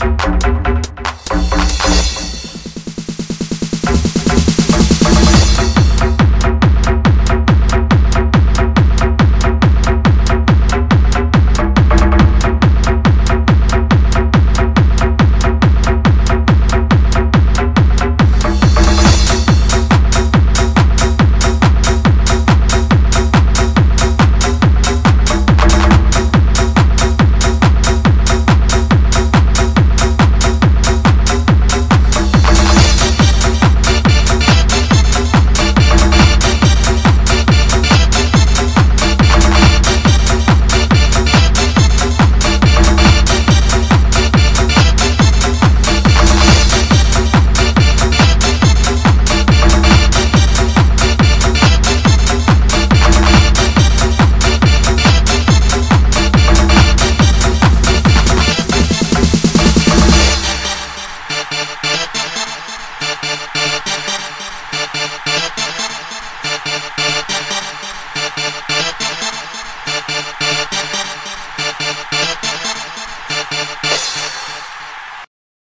thank you Thank you.